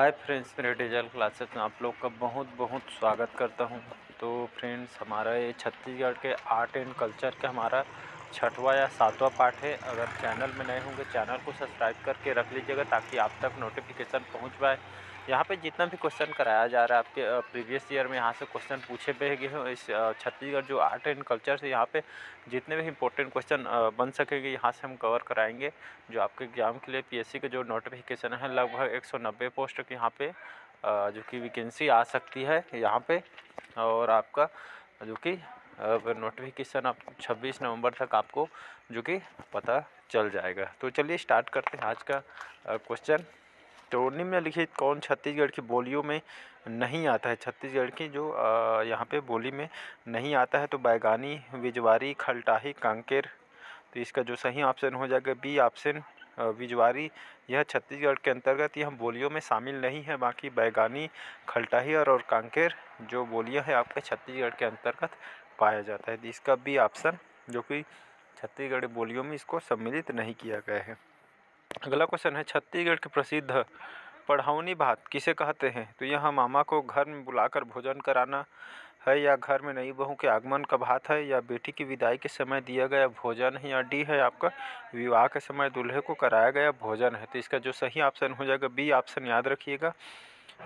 हाय friends मेरे digital classes में आप लोग का बहुत बहुत स्वागत करता हूँ। तो फ्रेंड्स हमारा ये छत्तीसगढ़ के आर्ट एंड कल्चर का हमारा छठवा या सातवां पार्ट है। अगर चैनल में नए होंगे चैनल को सब्सक्राइब करके रख लीजिएगा ताकि आप तक नोटिफिकेशन पहुँच पाए। यहाँ पे जितना भी क्वेश्चन कराया जा रहा है आपके प्रीवियस ईयर में, यहाँ से क्वेश्चन पूछे गए हैं, इस छत्तीसगढ़ जो आर्ट एंड कल्चर से यहाँ पे जितने भी इंपॉर्टेंट क्वेश्चन बन सकेंगे, यहाँ से हम कवर कराएँगे, जो आपके एग्ज़ाम के लिए पीएससी के जो नोटिफिकेशन है, लगभग 190 पोस्ट के यहाँ पे जो कि वैकेंसी आ सकती है यहाँ पे, और आपका जो कि नोटिफिकेशन आप छब्बीस नवंबर तक आपको जो कि पता चल जाएगा। तो चलिए स्टार्ट करते हैं आज का क्वेश्चन तो निम्नलिखित कौन छत्तीसगढ़ की बोलियों में नहीं आता है? छत्तीसगढ़ की जो यहाँ पे बोली में नहीं आता है तो बैगानी विजवारी खलटाही कांकेर तो इसका जो सही ऑप्शन हो जाएगा बी ऑप्शन विजवारी यह छत्तीसगढ़ के अंतर्गत यह बोलियों में शामिल नहीं है बाकी बैगानी खलटाही और, और कांकेर जो बोलियाँ हैं आपके छत्तीसगढ़ के अंतर्गत पाया जाता है। इसका बी ऑप्शन जो कि छत्तीसगढ़ बोलियों में इसको सम्मिलित नहीं किया गया है। अगला क्वेश्चन है, छत्तीसगढ़ के प्रसिद्ध पढ़ौनी भात किसे कहते हैं? तो यह मामा को घर में बुलाकर भोजन कराना है या घर में नई बहू के आगमन का भात है या बेटी की विदाई के समय दिया गया भोजन है या डी है आपका? विवाह के समय दूल्हे को कराया गया भोजन है। तो इसका जो सही ऑप्शन हो जाएगा बी ऑप्शन याद रखिएगा।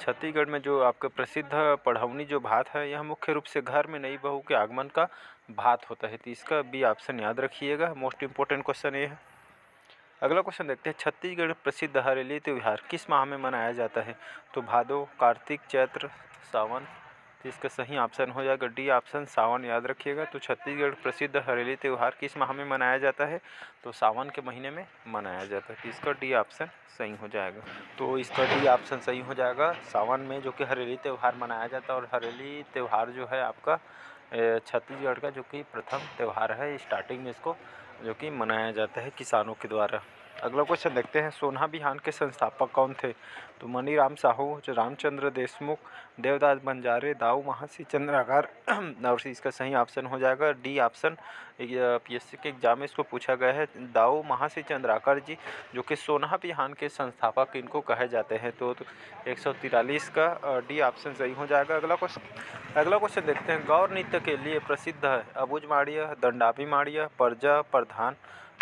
छत्तीसगढ़ में जो आपका प्रसिद्ध पढ़ौनी जो भात है, यह मुख्य रूप से घर में नई बहू के आगमन का भात होता है। तो इसका बी ऑप्शन याद रखिएगा। मोस्ट इंपॉर्टेंट क्वेश्चन ये है। अगला क्वेश्चन देखते हैं। छत्तीसगढ़ प्रसिद्ध हरेली त्यौहार किस माह में मनाया जाता है? तो भादो, कार्तिक, चैत्र, सावन तो इसका सही ऑप्शन हो जाएगा डी ऑप्शन सावन याद रखिएगा। तो छत्तीसगढ़ प्रसिद्ध हरेली त्यौहार किस माह में मनाया जाता है? तो सावन के महीने में मनाया जाता है। तो इसका डी ऑप्शन सही हो जाएगा। तो इसका डी ऑप्शन सही हो जाएगा। सावन में जो कि हरेली त्यौहार मनाया जाता है और हरेली त्यौहार जो है आपका छत्तीसगढ़ का जो कि प्रथम त्यौहार है। स्टार्टिंग में इसको जो कि मनाया जाता है किसानों के द्वारा। अगला क्वेश्चन देखते हैं। सोना बिहान के संस्थापक कौन थे? तो मनीराम साहू रामचंद्र देशमुख देवदास बंजारे दाऊ महासी चंद्राकर और इसका सही ऑप्शन हो जाएगा डी ऑप्शन। पीएससी के एग्ज़ाम में इसको पूछा गया है। दाऊ महासी चंद्राकर जी जो कि सोना बिहान के संस्थापक इनको कहे जाते हैं। तो, तो एक का डी ऑप्शन सही हो जाएगा। अगला क्वेश्चन अगला क्वेश्चन देखते हैं। गौर नृत्य के लिए प्रसिद्ध है अबुज माड़िया दंडाभी माड़िया परजा प्रधान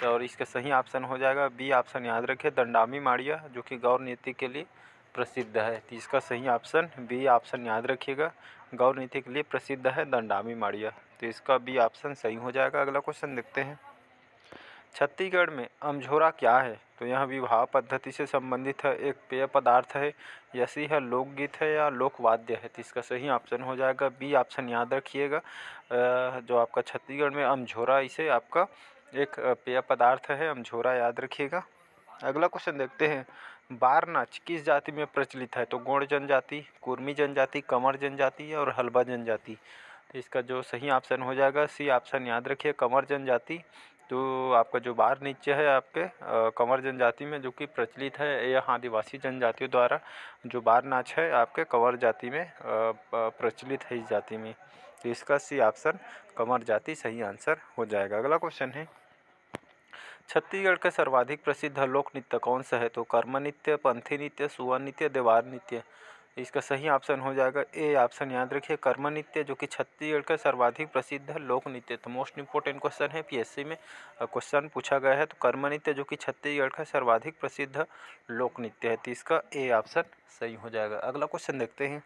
और इसका सही ऑप्शन हो जाएगा बी ऑप्शन याद रखिए, दंडामी माड़िया, जो कि गौर नीति के लिए प्रसिद्ध है। तो इसका सही ऑप्शन बी ऑप्शन याद रखिएगा, गौर नीति के लिए प्रसिद्ध है दंडामी माड़िया। तो इसका बी ऑप्शन सही हो जाएगा। अगला क्वेश्चन देखते हैं। छत्तीसगढ़ में अमझोरा क्या है? तो यह विवाह पद्धति से संबंधित है। एक पेय पदार्थ है, यसी है लोकगीत है या लोकवाद्य है। तो इसका सही ऑप्शन हो जाएगा। बी ऑप्शन याद रखिएगा। जो आपका छत्तीसगढ़ में अमझोरा, इसे आपका एक पेय पदार्थ है अमझोरा याद रखिएगा। अगला क्वेश्चन देखते हैं। बार नाच किस जाति में प्रचलित है? तो गोंड जनजाति, कुर्मी जनजाति कंवर जनजाति और हलबा जनजाति। तो इसका जो सही ऑप्शन हो जाएगा सी ऑप्शन याद रखिए कंवर जनजाति। तो आपका जो बार नीचे है आपके कंवर जनजाति में जो कि प्रचलित है यह आदिवासी जनजातियों द्वारा जो बार नाच है, आपके कंवर जाति में प्रचलित है इस जाति में। तो इसका सी ऑप्शन कंवर जाति, सही आंसर हो जाएगा। अगला क्वेश्चन है। छत्तीसगढ़ का सर्वाधिक प्रसिद्ध लोक नृत्य कौन सा है? तो कर्म नृत्य, पंथी नृत्य सुवन नृत्य, देवार नृत्य। इसका सही ऑप्शन हो जाएगा ए ऑप्शन याद रखिए। कर्म नृत्य, जो कि छत्तीसगढ़ का सर्वाधिक प्रसिद्ध लोक नृत्य। तो मोस्ट इंपॉर्टेंट क्वेश्चन है पीएससी में क्वेश्चन पूछा गया है। तो कर्म नृत्य, जो कि छत्तीसगढ़ का सर्वाधिक प्रसिद्ध लोक नृत्य है तो इसका ए ऑप्शन सही हो जाएगा। अगला क्वेश्चन देखते हैं।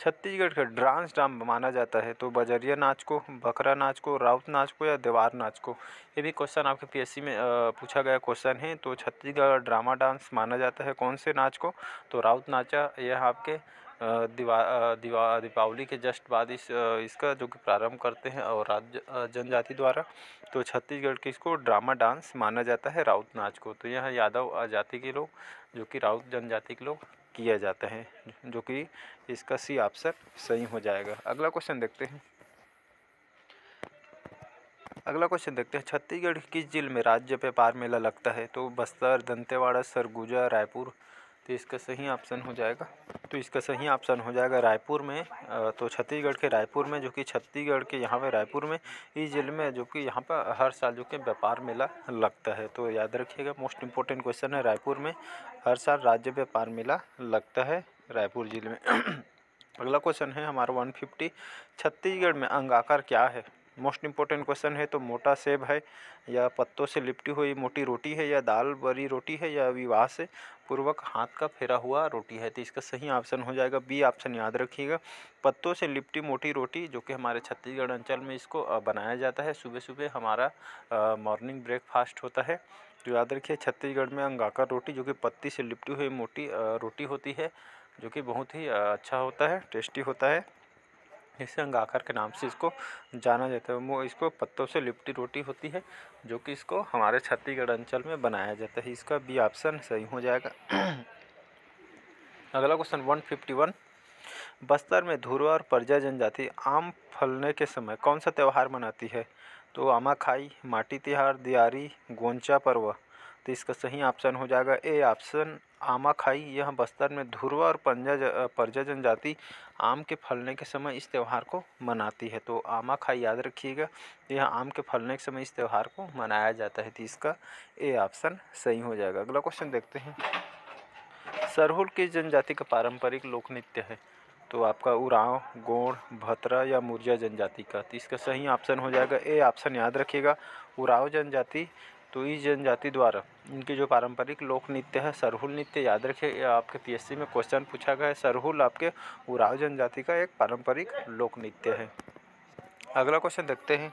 छत्तीसगढ़ का डांस डाम माना जाता है। तो बजरिया नाच को बकरा नाच को, राउत नाच को या दीवार नाच को, ये भी क्वेश्चन आपके पीएससी में पूछा गया क्वेश्चन है। तो छत्तीसगढ़ ड्रामा डांस माना जाता है कौन से नाच को? तो राउत नाचा यह आपके दिवा दिवा, दीपावली के जस्ट बाद इस इसका जो कि प्रारंभ करते हैं और राज्य जनजाति द्वारा तो छत्तीसगढ़ के इसको ड्रामा डांस माना जाता है राउत नाच को। तो यह यादव जाति के लोग, जो कि राउत जनजाति के लोग किया जाता है, जो कि इसका सी ऑप्शन सही हो जाएगा। अगला क्वेश्चन देखते हैं। अगला क्वेश्चन देखते हैं। छत्तीसगढ़ किस ज़िले में राज्य व्यापार मेला लगता है तो बस्तर, दंतेवाड़ा, सरगुजा, रायपुर तो इसका सही ऑप्शन हो जाएगा। तो इसका सही ऑप्शन हो जाएगा रायपुर में तो छत्तीसगढ़ के रायपुर में, जो कि छत्तीसगढ़ के यहाँ पे रायपुर में, इस ज़िले में जो कि यहाँ पर हर साल जो कि व्यापार मेला लगता है। तो याद रखिएगा मोस्ट इम्पोर्टेंट क्वेश्चन है रायपुर में, हर साल राज्य व्यापार मेला लगता है रायपुर ज़िले में। अगला क्वेश्चन है हमारा वन फिफ्टी छत्तीसगढ़ में अंगाकार क्या है? मोस्ट इम्पोर्टेंट क्वेश्चन है तो मोटा सेब है, या पत्तों से लिपटी हुई मोटी रोटी है, या दाल बड़ी रोटी है, या विवाह से पूर्वक हाथ का फेरा हुआ, रोटी है तो इसका सही ऑप्शन हो जाएगा। बी ऑप्शन याद रखिएगा। पत्तों से लिपटी मोटी रोटी, जो कि हमारे छत्तीसगढ़ अंचल में इसको बनाया जाता है। सुबह सुबह हमारा मॉर्निंग ब्रेकफास्ट होता है। तो याद रखिए, छत्तीसगढ़ में अंगाकर रोटी, जो कि पत्ती से लिपटी हुई मोटी रोटी होती है, जो कि बहुत ही अच्छा होता है, टेस्टी होता है। इसे अंगाकर के नाम से इसको जाना जाता है। वो इसको पत्तों से लिपटी रोटी होती है, जो कि इसको हमारे छत्तीसगढ़ अंचल में बनाया जाता है। इसका बी ऑप्शन सही हो जाएगा। अगला question one fifty one Bastar में धुरवा और परजा जनजाति आम फलने के समय कौन सा त्यौहार मनाती है? तो आमा खाई माटी तिहार, दियारी, गोंचा पर्व। तो इसका सही ऑप्शन हो जाएगा। ए ऑप्शन आमा खाई, यह बस्तर में धुरवा और पंजा परजा जनजाति आम के फलने के समय इस त्यौहार को मनाती है। तो आमा खाई, याद रखिएगा, यह आम के फलने के समय इस त्यौहार को मनाया जाता है। तो इसका ए ऑप्शन सही हो जाएगा। अगला क्वेश्चन देखते हैं। सरहुल किस जनजाति का पारंपरिक लोक नृत्य है। तो आपका उराव, गोड़, भतरा या मुर्जा जनजाति का। तो इसका सही ऑप्शन हो जाएगा। ए ऑप्शन याद रखिएगा। उराव जनजाति तो इस जनजाति द्वारा इनके जो पारंपरिक लोक नृत्य है, सरहुल नृत्य, याद रखिए आपके पीएससी में क्वेश्चन पूछा गया है। सरहुल आपके उराव जनजाति का एक पारंपरिक लोक नृत्य है। अगला क्वेश्चन देखते हैं।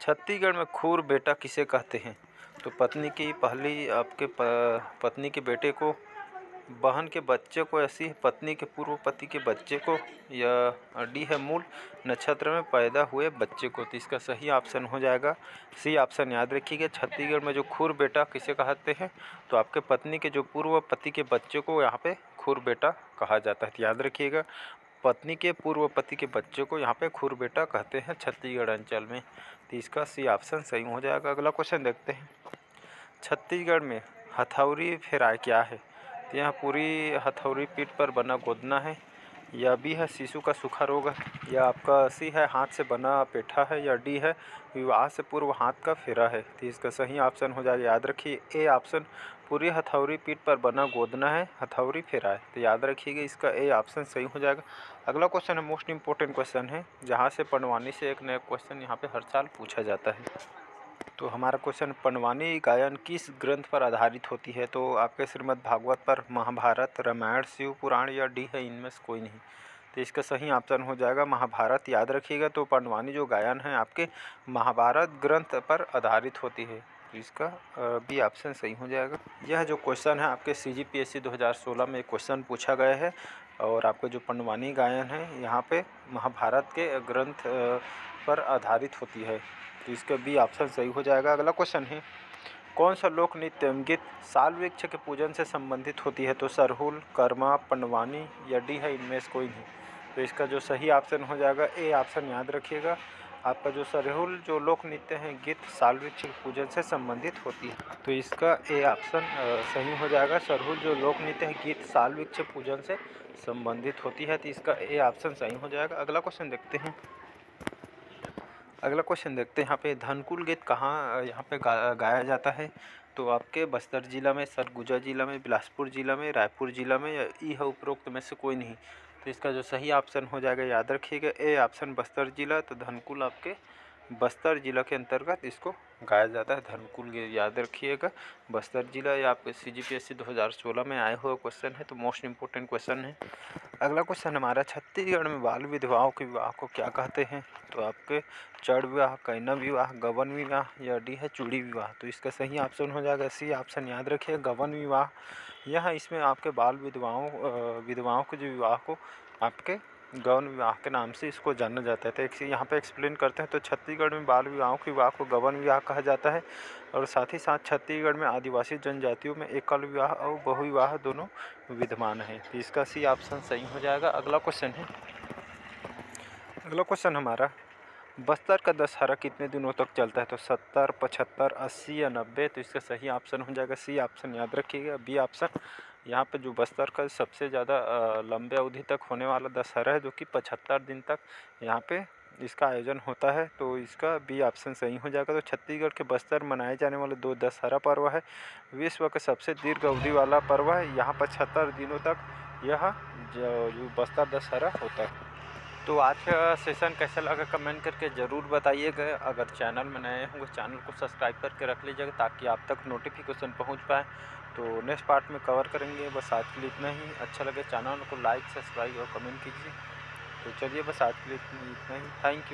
छत्तीसगढ़ में खूर बेटा किसे कहते हैं? तो पत्नी की पहली आपके पत्नी के बेटे को बहन के बच्चे को, ऐसी पत्नी के, पूर्व पति के बच्चे को, या डी है मूल नक्षत्र में पैदा हुए बच्चे को। तो इसका सही ऑप्शन हो जाएगा। सी ऑप्शन याद रखिएगा। छत्तीसगढ़ में जो खुर बेटा किसे कहते हैं? तो आपके पत्नी के, जो पूर्व पति के बच्चे को यहाँ पे खुर बेटा कहा जाता है। तो याद रखिएगा, पत्नी के, पूर्व पति के बच्चे को यहाँ पे खुर बेटा कहते हैं छत्तीसगढ़ अंचल में। तो इसका सी ऑप्शन सही हो जाएगा। अगला क्वेश्चन देखते हैं। छत्तीसगढ़ में हथौरी फेराय क्या है? यहाँ पूरी हथौड़ी पीठ पर बना गोदना है, या बी है शिशु का सूखा रोग है, या आपका सी है हाथ से बना पेठा है, या डी है विवाह से पूर्व हाथ का फेरा है। तो इसका सही ऑप्शन हो जाए, याद रखिए, ए ऑप्शन, पूरी हथौड़ी पीठ पर बना गोदना है, हथौड़ी फेरा है। तो याद रखिएगा, इसका ए ऑप्शन सही हो जाएगा। अगला क्वेश्चन है मोस्ट इंपॉर्टेंट क्वेश्चन है, जहाँ से पंडवानी से एक नया क्वेश्चन यहाँ पर हर साल पूछा जाता है। तो हमारा क्वेश्चन पंडवानी गायन किस ग्रंथ पर आधारित होती है? तो आपके श्रीमद् भागवत पर महाभारत, रामायण, शिव पुराण या डी है, इनमें से कोई नहीं। तो इसका सही ऑप्शन हो जाएगा, महाभारत याद रखिएगा। तो पंडवानी जो गायन है, आपके महाभारत ग्रंथ पर आधारित होती है। तो इसका भी ऑप्शन सही हो जाएगा। यह जो क्वेश्चन है, आपके सी जी पी एस सी दो हज़ार सोलह में क्वेश्चन पूछा गया है। और आपका जो पंडवानी गायन है, यहाँ पे महाभारत के ग्रंथ पर आधारित होती है। तो इसका भी ऑप्शन सही हो जाएगा। अगला क्वेश्चन है, कौन सा लोक नृत्य गीत साल वृक्ष के पूजन से संबंधित होती है? तो सरहुल, कर्मा, पंडवानी या डी है, इनमें से कोई नहीं। तो इसका जो सही ऑप्शन हो जाएगा, ए ऑप्शन याद रखिएगा। आपका जो सरहुल जो लोक नृत्य है गीत साल वृक्ष पूजन से संबंधित होती है। तो इसका ए ऑप्शन सही हो जाएगा। सरहुल जो लोक नृत्य है गीत साल वृक्ष पूजन से संबंधित होती है तो इसका ए ऑप्शन सही हो जाएगा। अगला क्वेश्चन देखते हैं। अगला क्वेश्चन देखते हैं। यहाँ पे धनकुल गीत कहाँ यहाँ पे गा, गाया जाता है? तो आपके बस्तर ज़िला में सरगुजा ज़िला में बिलासपुर ज़िला में रायपुर ज़िला में या ई है उपरोक्त में से कोई नहीं। तो इसका जो सही ऑप्शन हो जाएगा, याद रखिएगा, ए ऑप्शन बस्तर ज़िला तो धनकुल आपके बस्तर ज़िला के अंतर्गत इसको गाया जाता है। धर्मकुल याद रखिएगा। बस्तर ज़िला, या आपके सी जी पी एस सी दो हज़ार सोलह में आए हुए क्वेश्चन है तो मोस्ट इम्पोर्टेंट क्वेश्चन है। अगला क्वेश्चन हमारा छत्तीसगढ़ में बाल विधवाओं के विवाह को क्या कहते हैं? तो आपके चढ़ विवाह, कैना विवाह, गवन विवाह या डी है चूड़ी विवाह? तो इसका सही ऑप्शन हो जाएगा सी ऑप्शन याद रखिए, गवन विवाह। यह इसमें आपके बाल विधवाओं विधवाओं के जो विवाह को आपके गवन विवाह के नाम से इसको जाना जाता है। तो यहाँ पे एक्सप्लेन करते हैं तो छत्तीसगढ़ में बाल विवाहों के विवाह को गवन विवाह कहा जाता है और साथ ही साथ छत्तीसगढ़ में आदिवासी जनजातियों में एकल विवाह और बहुविवाह दोनों विद्यमान है। तो इसका सी ऑप्शन सही हो जाएगा। अगला क्वेश्चन है। अगला क्वेश्चन हमारा बस्तर का दशहरा कितने दिनों तक चलता है? तो सत्तर, पचहत्तर, अस्सी या नब्बे तो इसका सही ऑप्शन हो जाएगा। सी ऑप्शन याद रखिएगा। बी ऑप्शन यहाँ पे जो बस्तर का सबसे ज़्यादा लंबे अवधि तक होने वाला दशहरा है, जो कि पचहत्तर दिन तक यहाँ पे इसका आयोजन होता है तो इसका बी ऑप्शन सही हो जाएगा। तो छत्तीसगढ़ के बस्तर मनाए जाने वाले दो दशहरा पर्व है। विश्व का सबसे दीर्घ अवधि वाला पर्व है। यहाँ पचहत्तर दिनों तक यह जो बस्तर दशहरा होता है। तो आज का सेशन कैसा लगा कमेंट करके ज़रूर बताइएगा। अगर चैनल में नए होंगे चैनल को सब्सक्राइब करके रख लीजिएगा ताकि आप तक नोटिफिकेशन पहुँच पाए। तो नेक्स्ट पार्ट में कवर करेंगे। बस आज के लिए इतना ही। अच्छा लगे चैनल को लाइक सब्सक्राइब और कमेंट कीजिए। तो चलिए बस आज के लिए इतना ही। Thank you